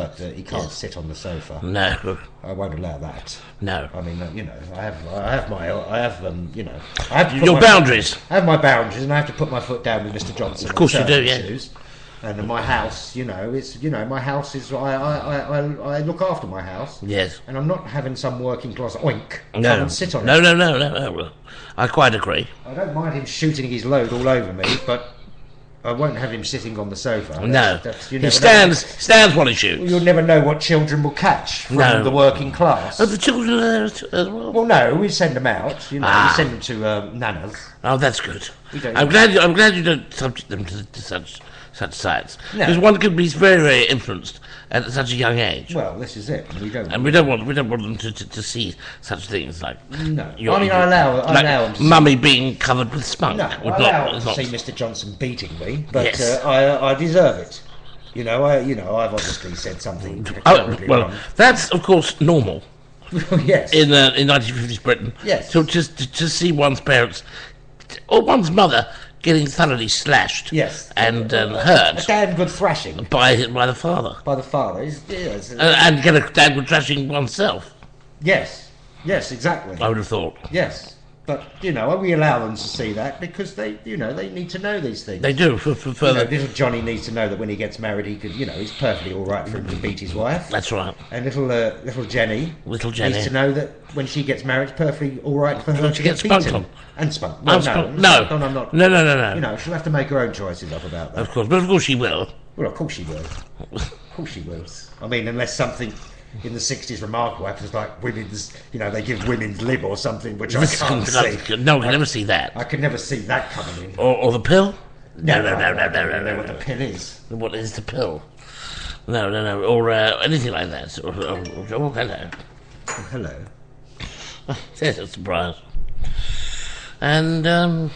but uh, he can't sit on the sofa. No, I won't allow that. no. I mean, uh, you know, I have, I have my, I have, um, you know, I have Your my- boundaries. I have my boundaries, and I have to put my foot down with Mr. Johnson. Of course you do, yeah. issues. And my house, you know, it's you know, my house is I, I, I, I, look after my house. Yes. And I'm not having some working class oink come No. and sit on no, it. no, no, no, no. I quite agree. I don't mind him shooting his load all over me, but I won't have him sitting on the sofa. No. that's- you He stands, stands while he shoots. You'll never know what children will catch from No. the working class. Oh, the children there as as well. Well, no, we send them out. You know, Ah. we send them to um, nanas. Oh, that's good. I'm glad. You, I'm glad you don't subject them to, to such such sites No. because one could be very, very influenced at such a young age, Well, this is it. We don't. and we don't want we don't want them to, to, to see such things like No. your- I mean, I allow. I like allow them to. mummy being covered with spunk. No, I allow not, not- to see Mr. Johnson beating me, but Yes. uh, I, I deserve it. You know, I, you know, I've obviously said something Oh, well, wrong. that's of course normal yes. in uh, in 1950s Britain. Yes. So just to, to see one's parents or one's mother getting thoroughly slashed. yes. And um, a hurt damn good thrashing by by the father, by the father. Is, yes. and, and get a dad good thrashing oneself. yes. Yes. Exactly. I would have thought Yes. But you know, we allow them to see that because they, you know, they need to know these things. they do for, for You know, little Johnny needs to know that when he gets married, he could, you know, it's perfectly all right for him to beat his wife. That's right, And little uh, little Jenny little Jenny. needs to know that when she gets married, it's perfectly all right for her Well, to get gets spunked beaten on. and spunk. Well, I'm no, no, I'm not. no, no, no, no. You know, she'll have to make her own choices up about that. Of course, but of course she will. Well, of course she will. Of course she will. I mean, unless something in the '60s remarkable happens, like women's, you know, they give women's lib or something, which I can't see. no I can ever see that. I could never see that coming in. Or, or the pill? No, no, no, no, no, no, no, what the pill is. What is the pill? No, no, no, or uh, anything like that. Or, or, or, oh, hello. Oh, hello. There's a surprise. And, um,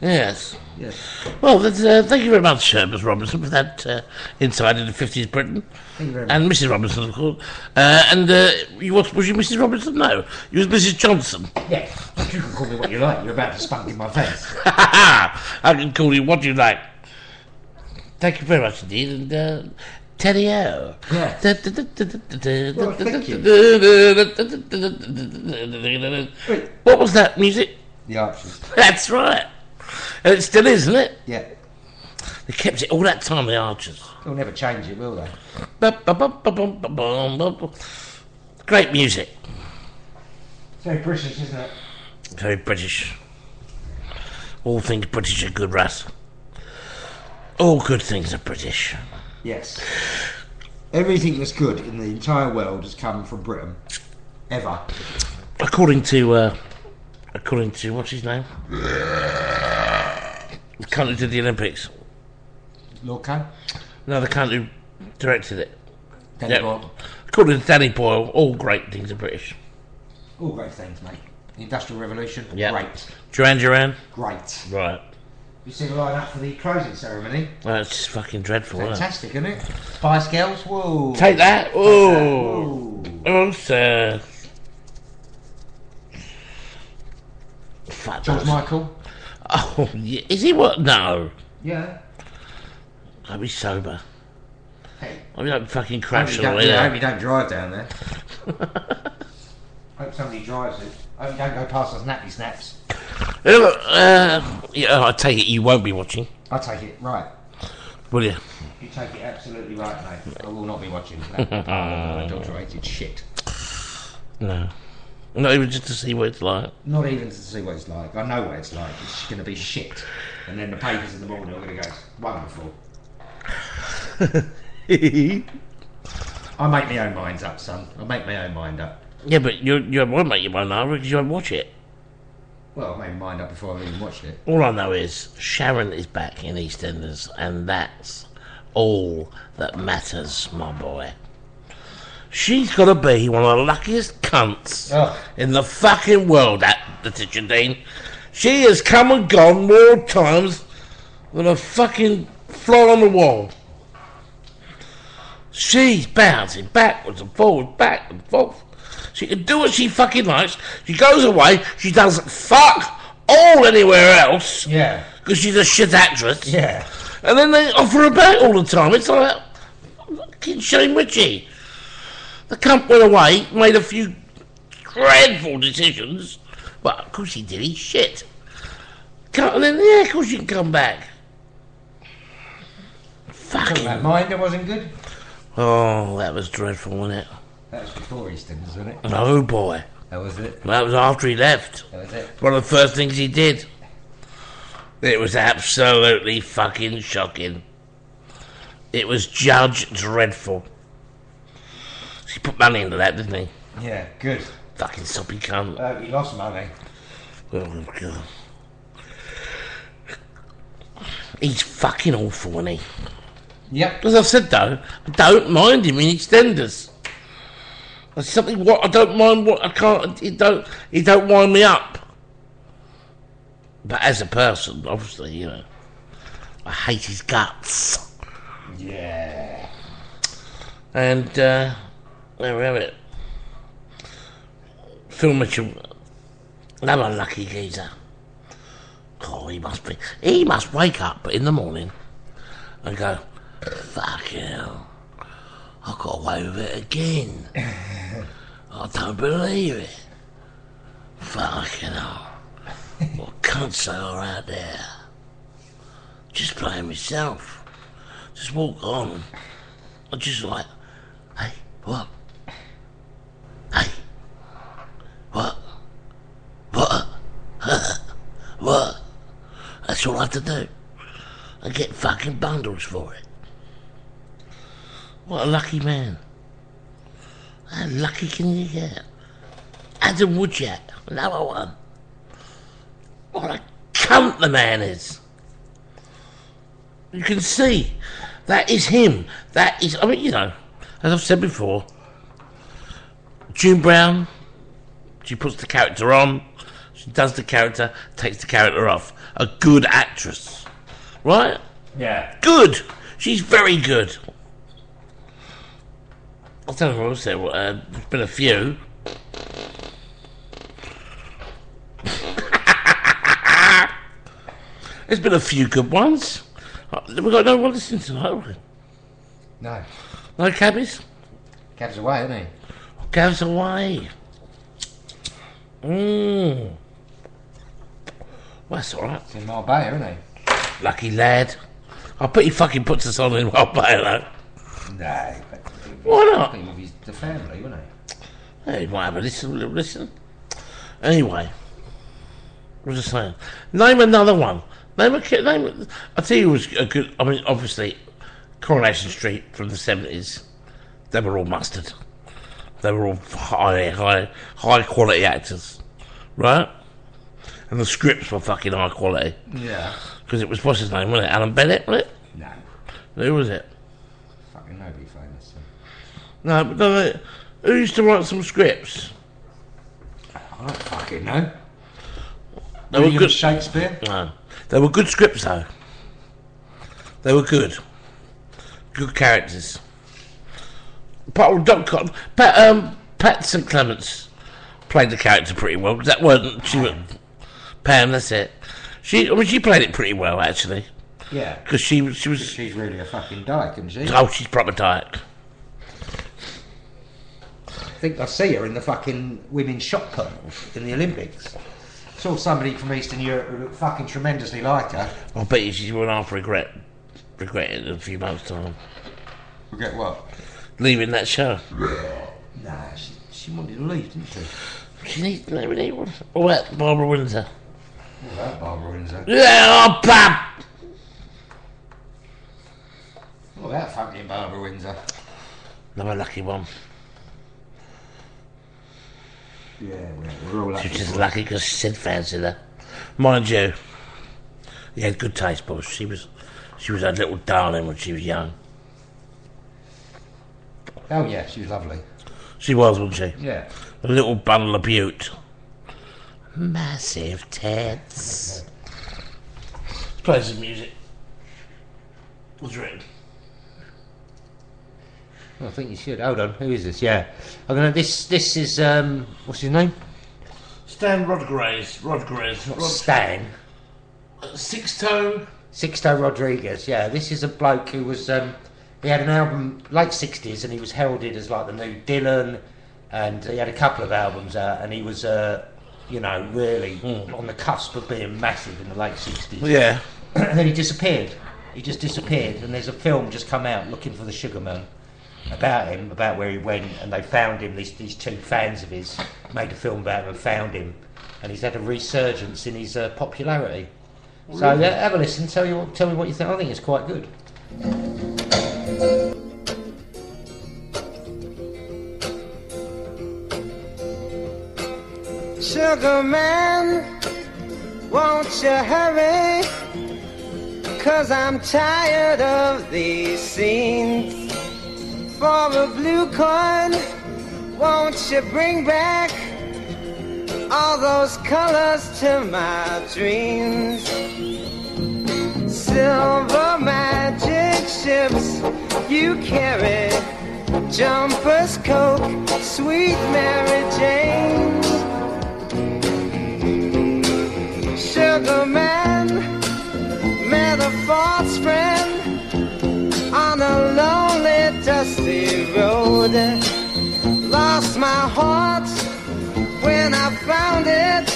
yes. Yes. Well, that's, uh, thank you very much, uh, Miss Robinson, for that uh, insight into 50s Britain. Thank you very much. And Mrs. Robinson, of course. Uh, and uh, you was, was you Mrs. Robinson? No, you was Mrs. Johnson. Yes. You can call me what you like. You're about to spunk in my face. I can call you what you like. Thank you very much indeed, and uh, Teddy O. Yes. Well, thank you. What was that music? The archers. That's right. And it still is, isn't it? Yeah. They kept it all that time, the Archers. They'll never change it, will they? Great music. It's very British, isn't it? Very British. All things British are good, Russ. All good things are British. Yes. Everything that's good in the entire world has come from Britain. Ever. According to, uh, according to, what's his name? The cunt who did the Olympics. Lord? No, the cunt who directed it. Danny. Boyle. According to Danny Boyle, all great things are British. All great things, mate. The Industrial Revolution, Yeah. great. Duran Duran? Great. Right. You see the line up for the closing ceremony? Well, it's just fucking dreadful, isn't it? Fantastic, isn't it? Spice Girls, whoa. Take that. Oh. Whoa. Oh, sir. Fuck George. Michael? Oh, yeah. is he what? No. Yeah. I'll be sober. Hey. I mean, I'm fucking Hope you, crashing don't, away yeah, I hope you don't drive down there. hope somebody drives it. hope you don't go past those nappy snaps. Uh, yeah, I take it you won't be watching, I take it right. will you? You take it absolutely right, mate. I will not be watching that unadulterated shit. No. Not even just to see what it's like. Not even to see what it's like. I know what it's like. It's going to be shit. And then the papers in the morning are going to go, wonderful. I make my own minds up, son. I make my own mind up. Yeah, but you you won't make your mind up because you won't watch it. Well, I made my mind up before I even watched it. All I know is Sharon is back in EastEnders, and that's all that matters, my boy. She's got to be one of the luckiest cunts Ugh. in the fucking world, that Letitia Dean. She has come and gone more times than a fucking fly on the wall. She's bouncing backwards and forwards, back and forth. She can do what she fucking likes. She goes away. She doesn't fuck all anywhere else Yeah. because she's a shit actress. Yeah. And then they offer her back all the time. It's like, Fucking Shane Ritchie. The cunt went away, made a few dreadful decisions, but of course he did. He's shit. And then, yeah, of course you can come back. Fucking. That mine that wasn't good. Oh, that was dreadful, wasn't it? That was before EastEnders, wasn't it? Oh boy. That was it. That was after he left. That was it. One of the first things he did. It was absolutely fucking shocking. It was Judge Dreadful. He put money into that, didn't he? Yeah, good. Fucking soppy cunt. Uh, he lost money. Oh, God. He's fucking awful, isn't he? Yep. As I said though, I don't mind him in EastEnders. There's something what I don't mind what I can't. He don't. He don't wind me up. But as a person, obviously, you know, I hate his guts. Yeah. And uh, it. Phil Mitchell, another unlucky geezer. Oh, he must be. He must wake up in the morning and go, fuck hell, I got away with it again. I don't believe it. Fucking hell, what cunts they are out there? Just playing myself. Just walk on. I just like, hey, what? Hey, what? What? what? That's all I have to do. I get fucking bundles for it. What a lucky man. How lucky can you get? Adam Woodyatt, another one. What a cunt the man is. You can see that is him. That is, I mean, you know, as I've said before, June Brown, she puts the character on, she does the character, takes the character off. A good actress, right? Yeah. Good. She's very good. I don't know what else there. Uh, there's been a few. there's been a few good ones. Uh, We've got no one listening tonight, have? No. No cabbies? Cab's away, isn't he? Goes away. Mmm. Well, that's alright. It's in Marbella, isn't he? Lucky lad. I bet he fucking puts us on in Marbella, though. No. But Why not? he with his, the family, wasn't he? Hey, might have a listen, listen. Anyway, what was I saying? Name another one. Name a ki- name. I tell you, it was a good. I mean, obviously, Coronation Street from the seventies. They were all mustard. They were all high, high, high quality actors, right? And the scripts were fucking high quality Yeah. because it was what's his name, wasn't it? Alan Bennett, wasn't it? No. Who was it? Fucking nobody famous. So. No, but no, no, who used to write some scripts? I don't fucking know. They were good. Shakespeare. No. They were good scripts, though. They were good. Good characters. Pat, Doc, Pat, um, Pat St. Clements played the character pretty well. That wasn't. She was, Pam, that's it. She, I mean, she played it pretty well, actually. Yeah. Because she, was- she was. She's really a fucking dyke, isn't she? Oh, she's proper dyke. I think I see her in the fucking women's shot put in the Olympics. Saw somebody from Eastern Europe who looked fucking tremendously like her. I bet you she's going off regret, regret it in a few months' time. Forget what? Leaving that show. Nah, she, she wanted to leave, didn't she? She needs, no, we need one. What about Barbara Windsor? What about Barbara Windsor? Yeah, oh, pap! Oh, what about fucking Barbara Windsor? Another lucky one. Yeah, we're, all She lucky. was just lucky because Sid fancied her. Mind you, he had good taste, boss. She was, she was a little darling when she was young. Oh yeah, she was lovely. She was, wasn't she? Yeah. A little bundle of beaut. Massive tits. Let's play some music. What's written? I think you should. Hold on, who is this? Yeah, I'm gonna. This this is um, what's his name? Stan Rodriguez. Rodriguez. Rod- Stan Six toe. Sixto Rodriguez. Yeah, this is a bloke who was um, he had an album late '60s, and he was heralded as like the new Dylan, and he had a couple of albums out, and he was, uh, you know, really on the cusp of being massive in the late '60s. Yeah. and then he disappeared. He just disappeared, and there's a film just come out looking for the Sugar Man about him, about where he went, and they found him. These these two fans of his made a film about him and found him, and he's had a resurgence in his uh, popularity. So yeah, have a listen. Tell you tell me what you think. I think it's quite good. Sugar man, won't you hurry? Cause I'm tired of these scenes. For a blue coin, won't you bring back all those colors to my dreams? Silver magic ships you carry, jumpers, coke, sweet Mary Jane. Sugar man met a false friend on a lonely, dusty road. Lost my heart when I found it.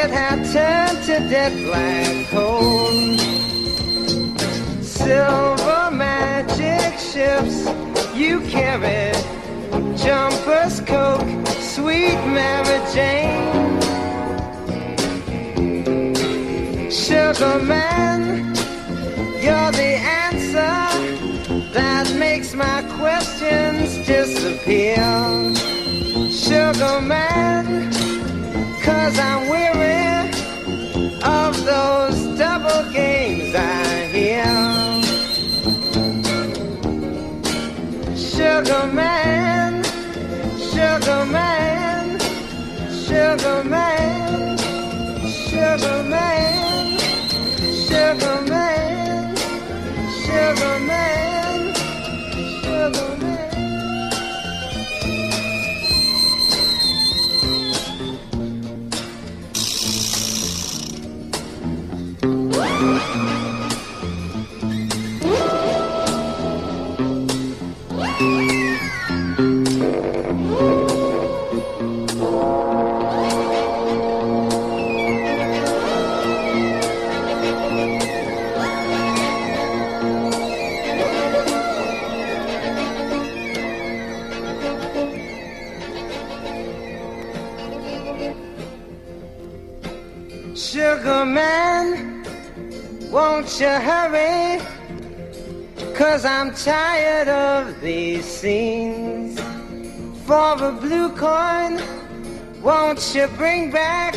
It had turned to dead black coal. Silver magic ships you carry, jumpers, coke, sweet Mary Jane. Sugar man, you're the answer that makes my questions disappear. Sugar man, cause I'm weary of those double games I hear. Sugar man, sugar man, sugar man, sugar man, sugar won't you hurry? Cause I'm tired of these scenes. For a blue coin, won't you bring back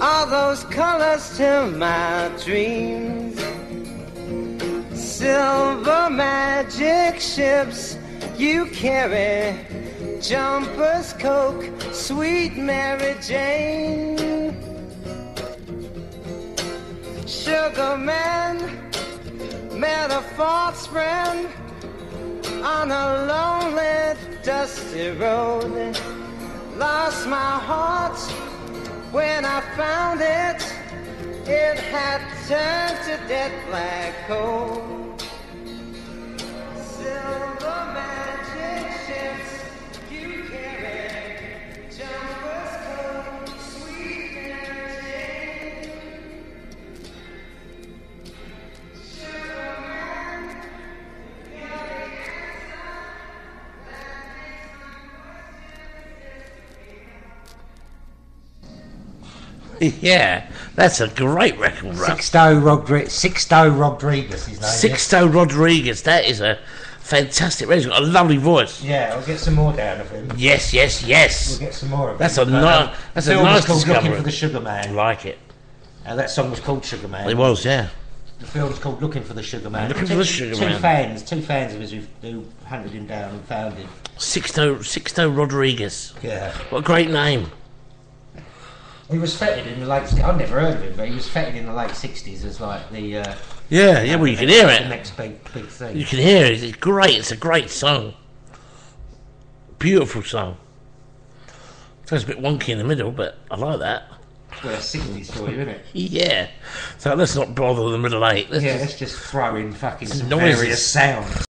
all those colors to my dreams? Silver magic ships you carry, jumpers, coke, sweet Mary Jane. Sugar man met a false friend on a lonely, dusty road. Lost my heart when I found it. It had turned to dead black coal. Yeah. That's a great record, Russ. Sixto Rodriguez. Sixto Rodriguez. His name. Sixto Rodriguez. That is a fantastic record. A lovely voice. Yeah, we'll get some more down of him. Yes, yes, yes. We'll get some more of That's him. a But, ni- um, that's the a film was nice called Looking for the Sugar Man. I like it. And that song was called Sugar Man. It was, yeah. The film's called Looking for the Sugar Man. Looking two, for the Sugar two Man. fans, two fans of his who, who hunted him down and found him. Sixto Sixto Rodriguez. Yeah. What a great name. He was feted in the late. I've never heard of him, but he was feted in the late '60s as like the. Uh, Yeah, yeah. Well, you can hear it. The next big big thing. You can hear it. It's great. It's a great song. Beautiful song. Sounds a bit wonky in the middle, but I like that. Well, that's sickening for you, isn't it? Yeah. So let's not bother the middle eight. Let's Yeah, just let's just throw in fucking some Noises. various sounds.